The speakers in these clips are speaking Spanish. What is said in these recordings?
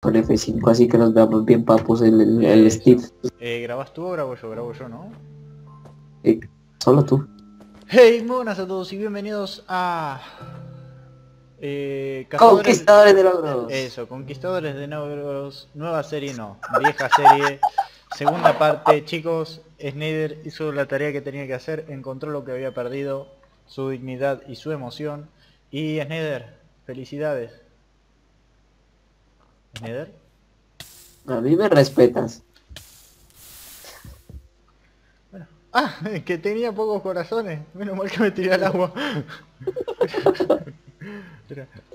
con F5, así que nos veamos bien papos el, el, el Eso. Steve. Eh, ¿Grabas tú o grabo yo? Grabo yo, ¿no? Eh, solo tú. Hey, muy buenas a todos y bienvenidos a... Eh, Cazadores- Conquistadores de logros. Eso, Conquistadores de Logros, nueva serie no, vieja serie, segunda parte, chicos, Snyder hizo la tarea que tenía que hacer, encontró lo que había perdido, su dignidad y su emoción, y Snyder, felicidades. A mí me respetas. bueno. Ah, que tenía pocos corazones, menos mal que me tiré al agua.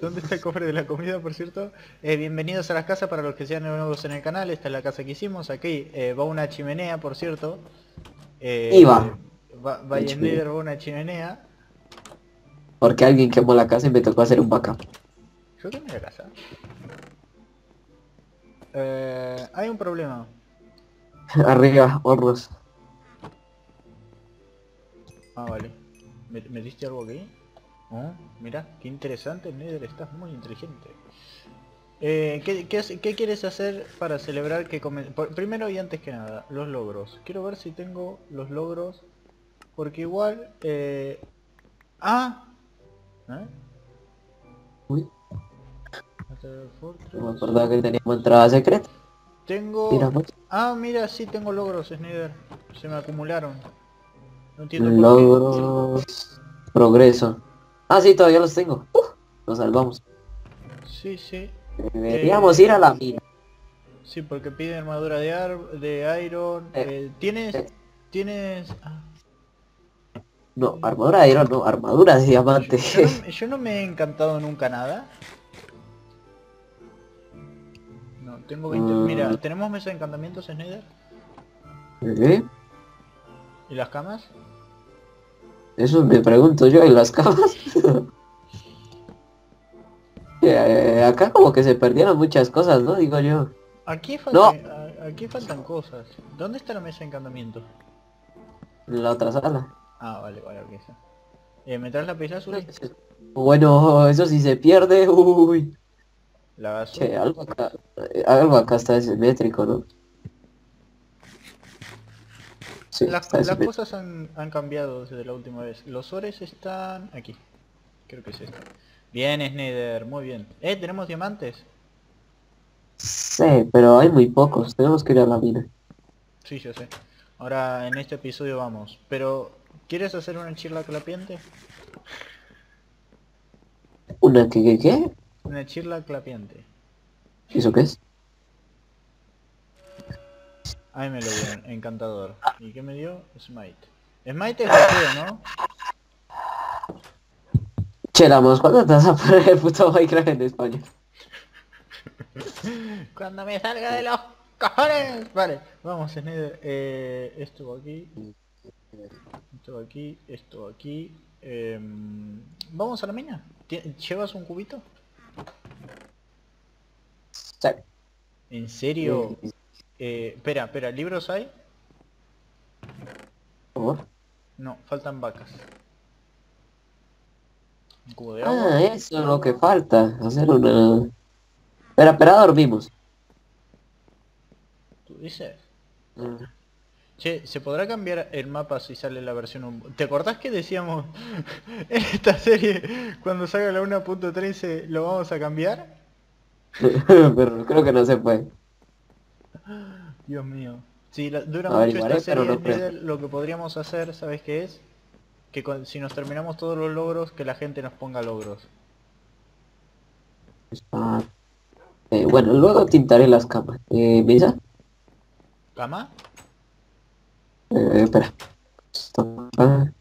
¿Dónde está el cofre de la comida, por cierto? Eh, bienvenidos a las casas para los que sean nuevos en el canal. Esta es la casa que hicimos. Aquí eh, va una chimenea, por cierto. Eh, Iba. Va, va una chimenea. Porque alguien quemó la casa y me tocó hacer un backup. Yo tengo la casa. Eh, hay un problema. Arriba, horros. Ah, vale. ¿Me, me diste algo aquí? Oh, mira, qué interesante, Nether, estás muy inteligente. Eh, ¿qué, qué hace- qué quieres hacer para celebrar que come- por- Primero y antes que nada, los logros. Quiero ver si tengo los logros. Porque igual... Eh... ¡Ah! ¿Eh? Uy. No me acordaba que teníamos entrada secreta. Tengo... Ah, mira, sí tengo logros, Snyder. Se me acumularon. No entiendo por qué. Logros. Progreso. Ah, sí, todavía los tengo. Los salvamos. Sí, sí. Deberíamos Eh, ir a la mina. Sí, porque pide armadura de ar de Iron. Eh, eh, ¿Tienes? eh. ¿Tienes? ah, No, armadura de hierro, no, armadura de diamante. yo, no, yo no me he encantado nunca nada. Tengo 20... Mm. Mira, ¿tenemos mesa de encantamientos en Nether? ¿Eh? ¿Y las camas? Eso me pregunto yo en las camas. Eh, acá como que se perdieron muchas cosas, ¿no? Digo yo. Aquí faltan, a- aquí faltan cosas. ¿Dónde está la mesa de encantamientos? En la otra sala. Ah, vale, vale, ok. Eh, ¿Me traes la pizza azul? Bueno, eso sí se pierde, uy. La azul. Che, algo acá, eh, algo acá está simétrico, ¿no? Sí, Las, las cosas han, han cambiado desde la última vez. Los ores están aquí. Creo que es esto. Bien, Snyder, muy bien. Eh, ¿tenemos diamantes? Sí, pero hay muy pocos, tenemos que ir a la mina. Sí, yo sé. Ahora en este episodio vamos. Pero, ¿quieres hacer una chirla clapiente? ¿Una que qué qué? Una chirla clapiente. ¿Eso qué es? Ahí me lo dio, encantador. ¿Y qué me dio? Smite. Smite es bloqueo, ¿no? Che, Lamos, ¿cuándo te vas a poner el puto Minecraft en español? Cuando me salga de los cojones. Vale, vamos, Snyder. Eh, esto aquí. Esto va aquí, esto aquí. Em, vamos a la mina. ¿Tie- ¿Llevas un cubito? Sí. ¿En serio? Eh, espera, espera, ¿libros hay? ¿Cómo? No, faltan vacas. Un cubo de agua. Ah, eso es lo que falta, hacer una... Espera, espera, dormimos. ¿Tú dices? Mm. Che, ¿se podrá cambiar el mapa si sale la versión 1? ¿Te acordás que decíamos en esta serie cuando salga la 1.13 lo vamos a cambiar? pero creo que no se puede. Dios mío. Si la- dura mucho esta serie, no lo que podríamos hacer, ¿sabes qué es? Que con- si nos terminamos todos los logros, que la gente nos ponga logros. Ah, eh, bueno, luego tintaré las camas. Eh, ¿Misa? ¿Cama? Eh, espera. Acá.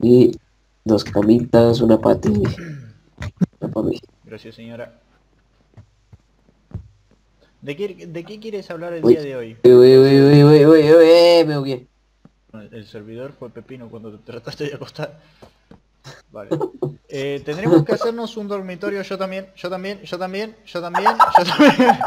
Y dos camitas, una para ti. Una para mí. Gracias señora. ¿De qué, ¿De qué quieres hablar el Uy. día de hoy? Uy, uy, uy, uy, uy, uy, uy, me el servidor fue pepino cuando te trataste de acostar. Vale. Eh, tendremos que hacernos un dormitorio, yo también, yo también, yo también, yo también, yo también.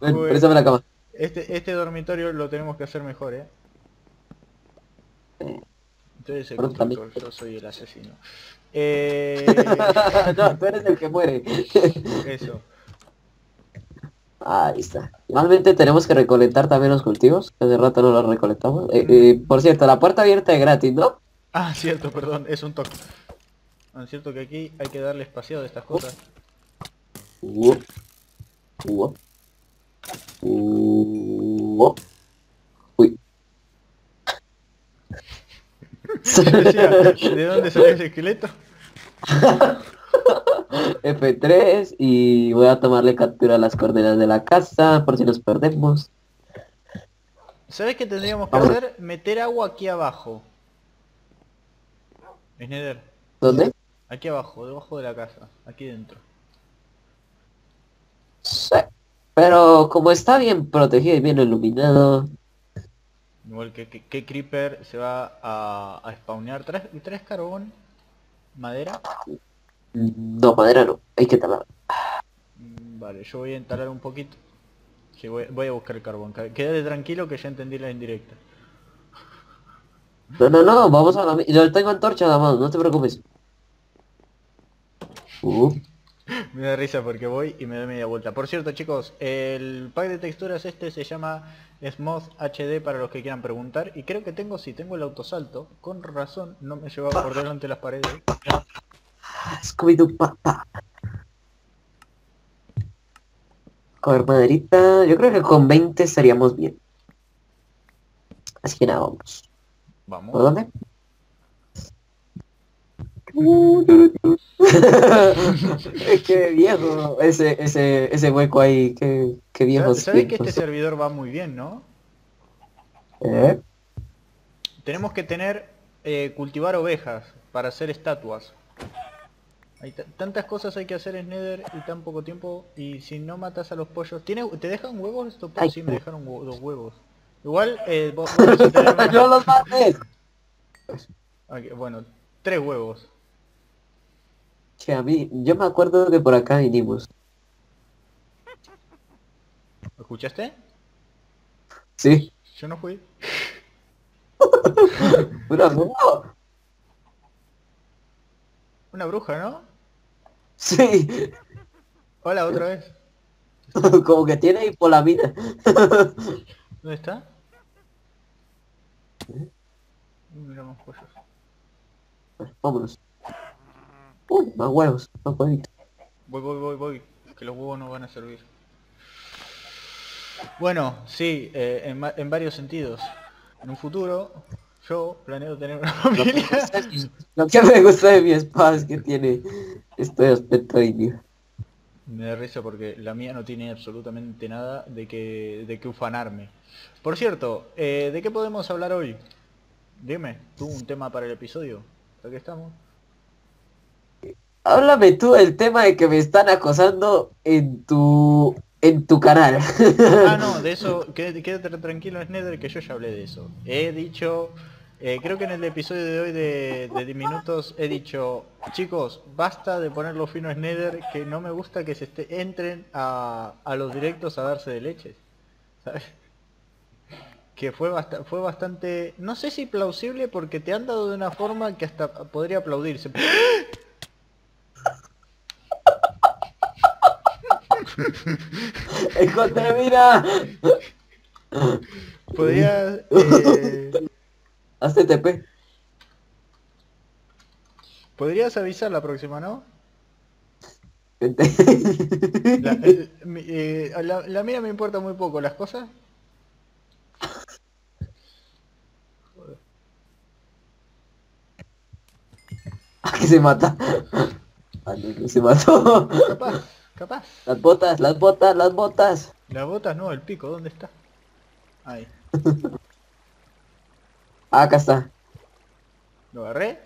Bueno, Uy. préstame la cama. Este, este dormitorio lo tenemos que hacer mejor, ¿eh? Entonces el constructor, yo soy el asesino. Eh, no, tú eres el que muere. eso. Ahí está. Igualmente tenemos que recolectar también los cultivos. Hace rato no los recolectamos. Eh, eh, por cierto, la puerta abierta es gratis, ¿no? Ah, cierto, perdón, es un toque. Ah, es cierto que aquí hay que darle espaciado de estas cosas. Uop. Uop. Uop. Uy. ¿de dónde salió ese esqueleto? F3 y voy a tomarle captura a las coordenadas de la casa por si nos perdemos. ¿Sabes qué tendríamos que hacer? Meter agua aquí abajo. Sneder, ¿Dónde? aquí abajo, debajo de la casa, aquí dentro. Sí. Pero como está bien protegido y bien iluminado, Igual que, que, que Creeper se va a, a spawnear. ¿Tres, ¿Tres carbón? ¿Madera? No, madera no, hay que talar. Mm, Vale, yo voy a instalar un poquito. Sí, voy, voy a buscar el carbón. Ca- Quédate tranquilo que ya entendí la indirecta. No, no, no, vamos a la... Yo tengo antorcha nada más, no te preocupes. Uh, Me da risa porque voy y me doy media vuelta. Por cierto, chicos, el pack de texturas este se llama Smooth HD para los que quieran preguntar. Y creo que tengo, sí, tengo el autosalto. Con razón, no me llevaba por delante las paredes. Scooby-Doo papá. Coger maderita, yo creo que con 20 estaríamos bien. Así que nada, vamos. ¿Por Vamos. dónde? qué viejo ese, ese, ese hueco ahí, qué, qué viejos ¿Sabes que este servidor va muy bien, no? ¿Eh? Tenemos que tener, eh, cultivar ovejas para hacer estatuas. Hay tantas cosas hay que hacer en Nether y tan poco tiempo. Y si no matas a los pollos... ¿Tiene, ¿Te dejan huevos estos pollos? Sí, me dejaron dos huevos. Igual, eh, vos, vos una- ¡No los mates! Bueno, tres huevos. Che, a mí, yo me acuerdo que por acá vinimos. ¿Escuchaste? Sí. Yo no fui. Una bruja, ¿no? Sí. Hola, otra vez. Como que tiene hipolamina. ¿Dónde está? Mira más pollos. Vámonos. Uy, más huevos, más huevitos. Voy, voy, voy, voy. Que los huevos no van a servir. Bueno, sí, eh, en, en varios sentidos. En un futuro, yo planeo tener una Lo que, me familia. lo que me gusta de mi espada es que tiene este aspecto indio. Me da risa porque la mía no tiene absolutamente nada de que, de que ufanarme. Por cierto, eh, ¿de qué podemos hablar hoy? Dime, tú un tema para el episodio. Aquí estamos. Háblame tú del tema de que me están acosando en tu en tu canal. Ah, no, de eso, quédate, quédate tranquilo, Sneder, que yo ya hablé de eso. He dicho, eh, creo que en el episodio de hoy de, de 10 minutos he dicho, chicos, basta de ponerlo fino a Sneder, que no me gusta que se esté, entren a, a los directos a darse de leches. ¿Sabes? Que fue, basta- fue bastante, no sé si plausible, porque te han dado de una forma que hasta podría aplaudirse. Encontré, mira. Podría... eh, Hazte TP. Podrías avisar la próxima, ¿no? Vente. La, el- mi- eh, la, la mía me importa muy poco, las cosas. Ah, que se mata. Ah, no se mató. Capaz, capaz. Las botas, las botas, las botas. Las botas no, el pico, ¿dónde está? Ahí. Ah, acá está. ¿Lo agarré?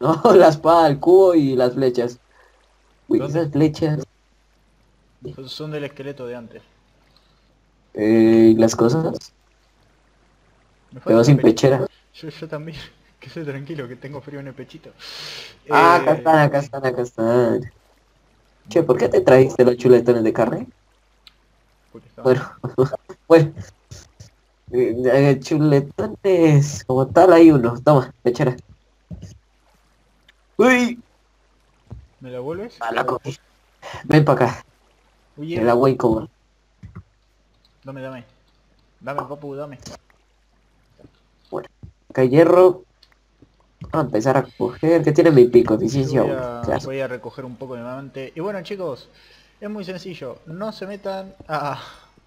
No, la espada, el cubo y las flechas. Uy, ¿Dónde? esas flechas. Son del esqueleto de antes. Eh, las cosas. Me Quedó sin pechera. Yo, yo también. Que estoy tranquilo, que tengo frío en el pechito. Ah, Eh, acá están, acá están, acá están. Che, ¿por qué te trajiste los chuletones de carne? porque estaba- Bueno, bueno. Eh, chuletones, como tal hay uno. Toma, pechera. Uy, ¿Me la vuelves? a la cogí. Ven para acá. Oye, El agua incómoda. dame, dame. Dame, papu, dame. Acá hay hierro. Vamos a empezar a coger. ¿Qué tiene mi pico? Eficiencia Voy uno. a, Claro. voy a recoger un poco de diamante. Y bueno chicos, es muy sencillo. No se metan a,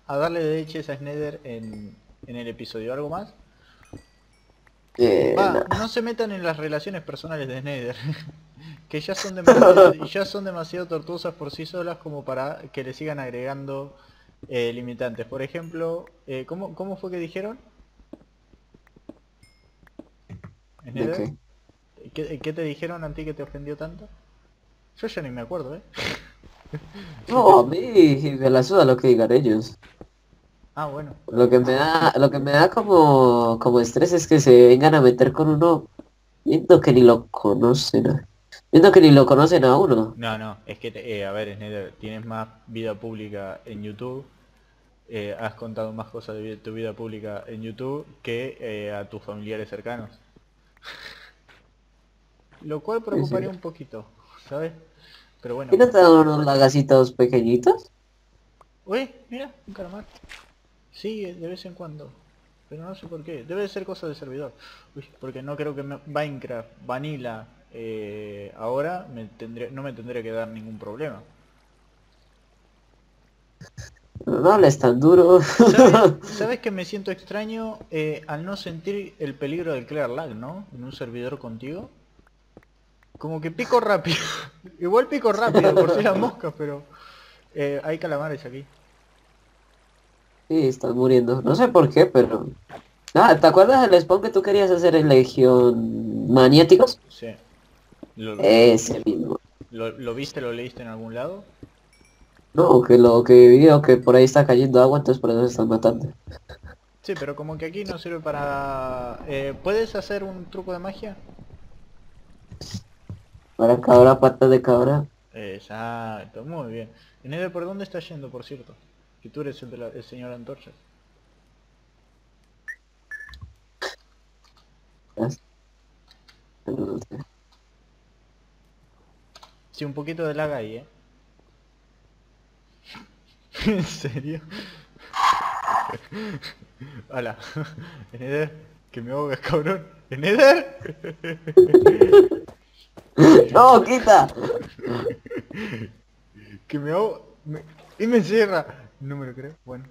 a darle de leches a Snether en, en el episodio. ¿Algo más? Eh, no se metan en las relaciones personales de Snether. que ya son, demasiado, ya son demasiado tortuosas por sí solas como para que le sigan agregando eh, limitantes. Por ejemplo, eh, ¿cómo, ¿cómo fue que dijeron? ¿Qué, qué te dijeron a ti que te ofendió tanto? Yo ya ni me acuerdo, ¿eh? No, a mí me la suda lo que digan ellos. Ah, bueno. Lo que me da, lo que me da como, como estrés es que se vengan a meter con uno viendo que ni lo conocen. Viendo que ni lo conocen a uno. No, no, es que, te- eh, a ver, tienes más vida pública en YouTube, eh, has contado más cosas de tu vida pública en YouTube que eh, a tus familiares cercanos. Lo cual preocuparía un poquito, ¿sabes? Pero bueno. ¿Y no te dan unos lagacitos pequeñitos? Uy, mira, un calamar. Sí, de vez en cuando. Pero no sé por qué. Debe ser cosa del servidor. Uy, porque no creo que Minecraft, Vanilla, eh, ahora me tendría, no me tendría que dar ningún problema. No hables tan duro. ¿Sabes, sabes que me siento extraño eh, al no sentir el peligro del clear lag, ¿no? En un servidor contigo. Como que pico rápido. Igual pico rápido por si las moscas, pero eh, hay calamares aquí. Sí, están muriendo. No sé por qué, pero... Ah, ¿te acuerdas del spawn que tú querías hacer en Legión Maniáticos? Sí. ¿Lo, Ese mismo. lo, lo viste, lo leíste en algún lado? No, que lo que vio que por ahí está cayendo agua, entonces por eso se están matando. Sí, pero como que aquí no sirve para... eh, ¿Puedes hacer un truco de magia? Para cabra, patas de cabra. Exacto, muy bien. Eneder, ¿por dónde estás yendo, por cierto? Que tú eres el, de la- el señor Antorcha. Sí, un poquito de lag ahí, ¿eh? ¿En serio? Hola. Eneder, que me ahogas, cabrón. Eneder. ¡No, quita! Que me ahogo. me- Y me encierra. No me lo creo. Bueno.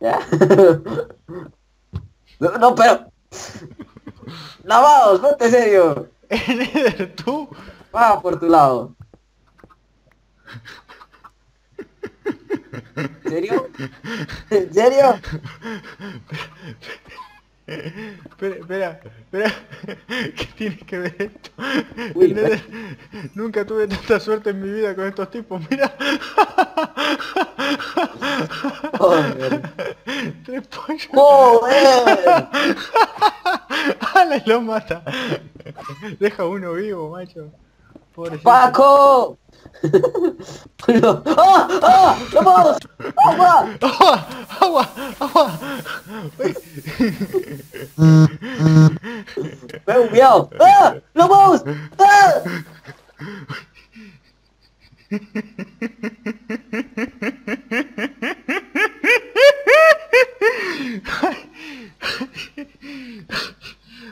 Ya. No, no, pero... ¡Lavados! ¡Ponte serio! Eneder, tú. Va por tu lado. ¿En serio? ¿En serio? Espera, espera, espera. ¿Qué tiene que ver esto? Uy, nunca tuve tanta suerte en mi vida con estos tipos. Mira. Joder. Tres pollos. Y lo mata. Deja uno vivo, macho. Pobrecito. ¡Paco! No. ¡Ah! ¡Ah! ¡Lavados! ¡Agua! ¡Agua! ¡Agua! ¡Agua! Uy, ¡Me he humeado! ¡Ah! ¡Lavados! ¡Ah!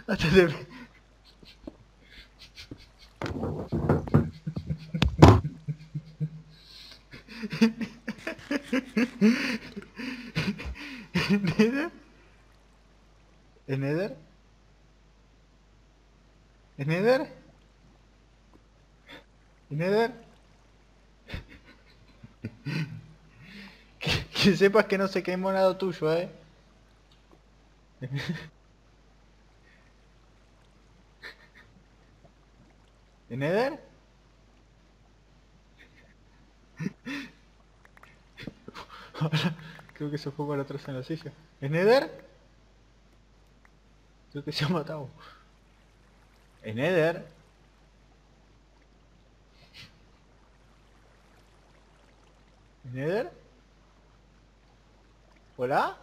hasta te- ¿Nether? ¿Es Nether? ¿Es Nether? ¿Es Nether? Que, que sepas que no se quemó nada tuyo, eh. ¿Es Nether? Ahora, creo que se fue para atrás en la silla. ¿Es Nether? Creo que se ha matado. ¿Es Nether? ¿Es Nether? ¿Hola?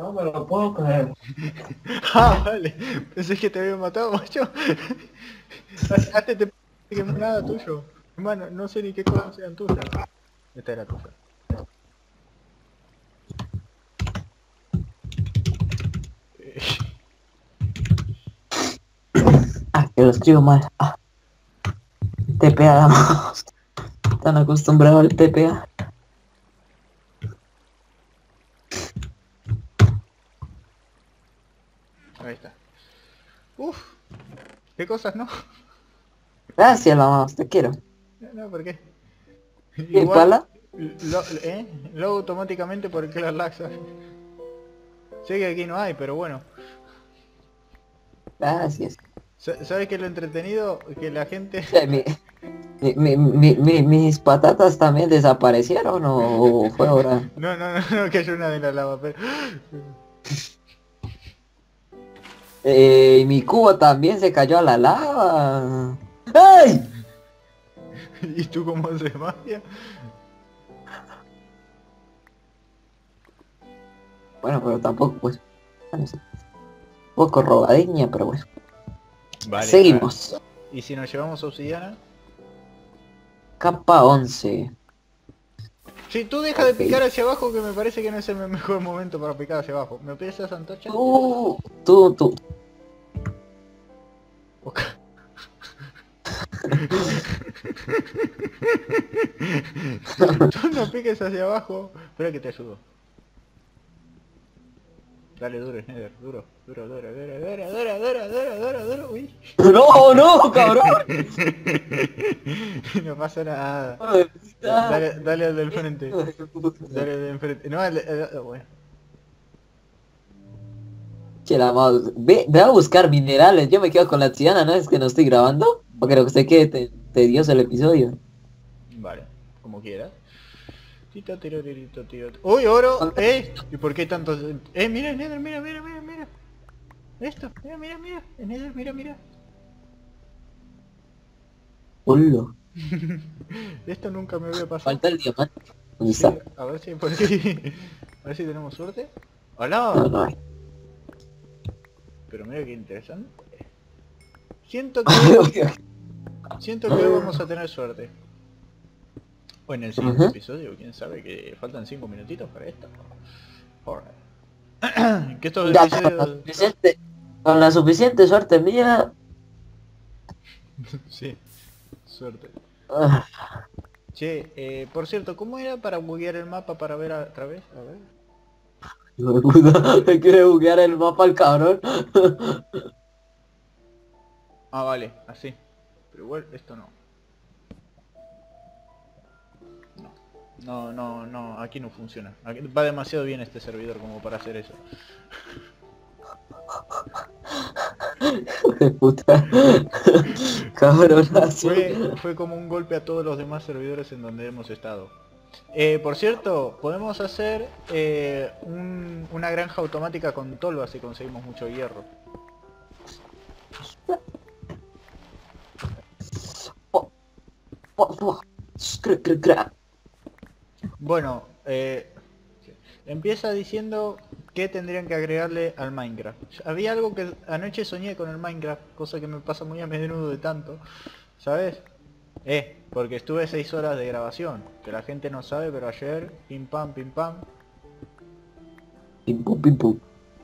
No me lo puedo creer. Ah, vale. Pensé que te había matado, macho. Hazte te que no es nada tuyo. Hermano, no sé ni qué cosas sean tuyas. Esta era tuya. Ah, que lo escribo mal. Ah. TPA la mouse. Tan acostumbrado al TPA. Ahí está. Uf. ¿Qué cosas, no? Gracias mouse, te quiero. No, ¿por qué? ¿Y pala? Lo, ¿eh? Lo automáticamente por el laxa. Sé que aquí no hay, pero bueno. Gracias. Sa- ¿Sabes qué es lo entretenido? Que la gente... Mi- mi- mi- mi- mi- mis patatas también desaparecieron o fue ahora. No, no, no, no, cayó una de la lava, pero... Eh, y mi cubo también se cayó a la lava. ¡Ay! ¿Y tú cómo haces magia? Bueno, pero tampoco, pues. Un poco robadiña, pero bueno. Vale. Seguimos. vale. ¿Y si nos llevamos obsidiana? Capa 11. Sí, tú deja de picar hacia abajo que me parece que no es el mejor momento para picar hacia abajo. ¿Me pides esa antorcha? Tú, tú, tú. Ok. Tú no piques hacia abajo. Espera que te ayudo. Dale duro, Nether, duro, duro, duro, duro, duro, duro, duro, duro, duro, duro, uy. No, no, cabrón. No pasa nada. Dale, dale al del frente. Dale al del frente. No, al, al- bueno. Che, la mouse. Ve, ve a buscar minerales. Yo me quedo con la tiana, ¿no? Es que no estoy grabando. O creo que se quede te- tedioso el episodio. Vale, como quieras. Tito, tiro, tiro. ¡Uy, oro! ¡Eh! ¿Y por qué tantos? ¡Eh, mira, Nether, mira, mira, mira, mira! Esto, mira, mira, mira. Nether, mira, mira. Hola. Esto nunca me había pasado. Falta el diamante. ¿Dónde Sí, está? a ver si por aquí. A ver si tenemos suerte. ¡Hola! No, no. Pero mira qué interesante. Siento que siento que hoy vamos a tener suerte. O en el siguiente episodio, quién sabe que faltan 5 minutitos para esto. Alright. que estos Ya, con, la suficiente, con la suficiente suerte mía. sí, suerte. ah, Che, eh, por cierto, ¿cómo era para buguear el mapa para ver a través? A ver. me quiere buguear el mapa al cabrón. Ah, vale, así. Pero igual esto no. No, no, no, aquí no funciona. Aquí- va demasiado bien este servidor como para hacer eso. Puta. Cabronazo. Fue, fue como un golpe a todos los demás servidores en donde hemos estado. Eh, por cierto, podemos hacer eh, un- una granja automática con tolva si conseguimos mucho hierro. Bueno, eh, empieza diciendo que tendrían que agregarle al Minecraft. Había algo que anoche soñé con el Minecraft, cosa que me pasa muy a menudo de tanto, ¿sabes? Eh, porque estuve 6 horas de grabación, que la gente no sabe, pero ayer, pim pam, pim pam, Pim, pum, pim, pum.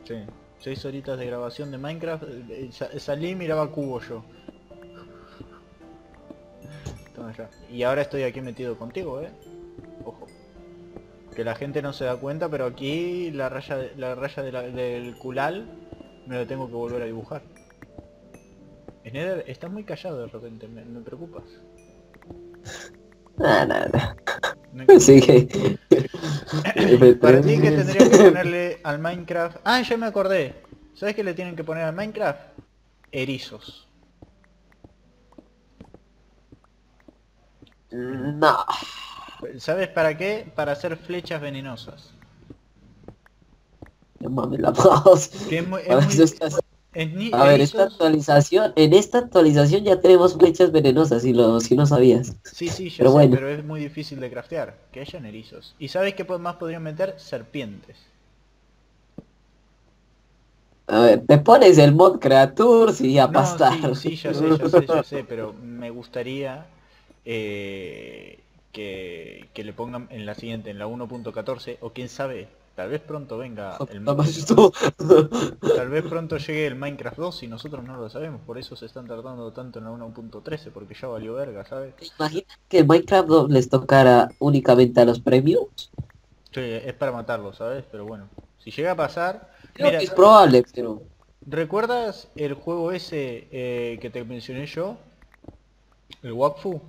sí, 6 horitas de grabación de Minecraft, eh, sa- salí y miraba cubo yo. Toma ya. Y ahora estoy aquí metido contigo, eh. Ojo. Que la gente no se da cuenta, pero aquí la raya, de- la raya de la- del culal me la tengo que volver a dibujar. Nether, estás muy callado de repente, me, me preocupas. Nah, nah, nah. No- Sigue. Para ti que tendría que ponerle al Minecraft... Ah, ya me acordé. ¿Sabes qué le tienen que poner al Minecraft? Erizos. No. ¿Sabes para qué? Para hacer flechas venenosas. No mames la mouse. Que es muy- es A ver, muy- eso está- es ni- a ver, esta actualización, en esta actualización ya tenemos flechas venenosas, si, lo, si no sabías. Sí, sí, yo Pero sé, bueno. pero es muy difícil de craftear. Que hayan erizos. ¿Y sabes qué más podrían meter? Serpientes. A ver, te pones el mod creatures y a No, pastar. sí, sí, ya sé, ya sé, ya sé, pero me gustaría eh, que, que le pongan en la siguiente, en la 1.14, o quién sabe, tal vez pronto venga el. Tal vez pronto llegue el Minecraft 2 y nosotros no lo sabemos, por eso se están tardando tanto en la 1.13, porque ya valió verga, ¿sabes? ¿Te imaginas que Minecraft no les tocara únicamente a los premios? Sí, es para matarlo, ¿sabes? Pero bueno, si llega a pasar... Creo Mira, que es probable, pero... ¿recuerdas el juego ese eh, que te mencioné yo? El Wakfu.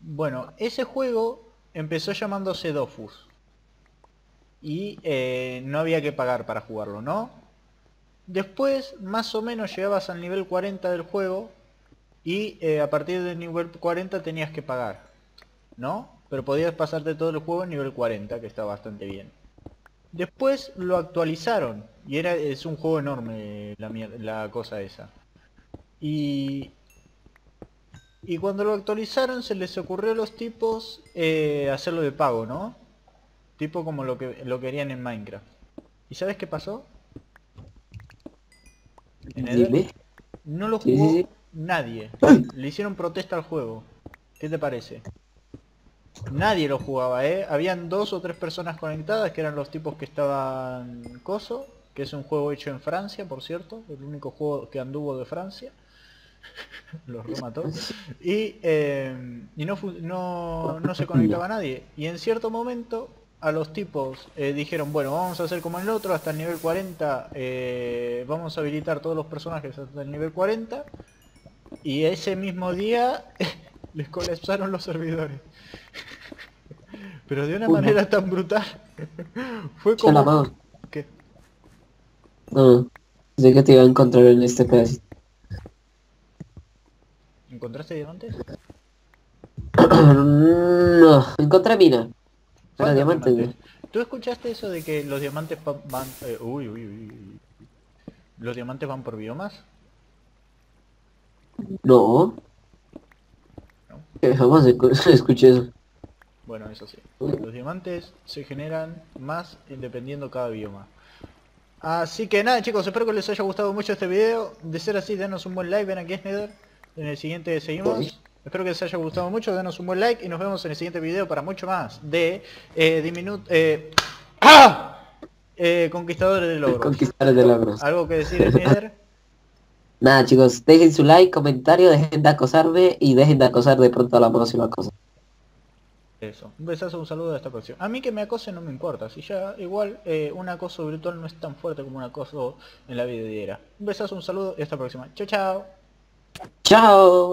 Bueno, ese juego empezó llamándose Dofus. Y eh, no había que pagar para jugarlo, ¿no? Después, más o menos, llegabas al nivel 40 del juego y eh, a partir del nivel 40 tenías que pagar, ¿no? Pero podías pasarte todo el juego en nivel 40, que está bastante bien. Después lo actualizaron y era es un juego enorme la, la cosa esa. Y y cuando lo actualizaron se les ocurrió a los tipos eh, hacerlo de pago, ¿no? Tipo como lo que lo querían en Minecraft. ¿Y sabes qué pasó? En Dime. no lo jugó sí. nadie. Le hicieron protesta al juego. ¿Qué te parece? Nadie lo jugaba, ¿eh? Habían dos o tres personas conectadas que eran los tipos que estaban coso, que es un juego hecho en Francia, por cierto, el único juego que anduvo de Francia. los remató. Y, eh, y no, no, no se conectaba nadie. Y en cierto momento a los tipos eh, dijeron, bueno, vamos a hacer como en el otro, hasta el nivel 40, eh, vamos a habilitar todos los personajes hasta el nivel 40. Y ese mismo día les colapsaron los servidores. Pero de una Uy, manera tan brutal. Fue como... ¿Qué? No. Sé que te iba a encontrar en este pedacito. ¿Encontraste diamantes? no, encontré mina. Pero ¿Cuántos diamantes, diamantes? ¿Tú escuchaste eso de que los diamantes van... eh, uy, uy, uy. ¿Los diamantes van por biomas? no. No. Que jamás escu- escuché eso. Bueno, eso sí. Los diamantes se generan más dependiendo cada bioma. Así que nada chicos, espero que les haya gustado mucho este video. De ser así, denos un buen like, ven aquí es Nether. En el siguiente seguimos. Espero que les haya gustado mucho, denos un buen like y nos vemos en el siguiente video para mucho más de eh, diminut eh, ¡Ah! Eh, Conquistadores de logros. Conquistar de logros. ¿Algo que decir Nether? Nada chicos, dejen su like, comentario, dejen de acosarme y dejen de acosar de pronto a la próxima cosa. Eso. Un besazo, un saludo, hasta la próxima. A mí que me acose no me importa. Si ya igual eh, un acoso virtual no es tan fuerte como un acoso en la vida diaria. Un besazo, un saludo y hasta la próxima. Chao, chao. Chao.